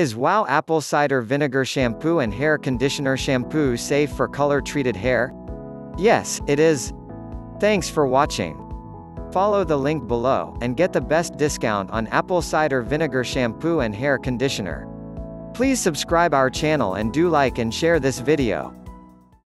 Is Wow Apple Cider Vinegar Shampoo and Hair Conditioner Shampoo safe for color-treated hair? Yes, it is. Thanks for watching. Follow the link below, and get the best discount on apple cider vinegar shampoo and hair conditioner. Please subscribe our channel and do like and share this video.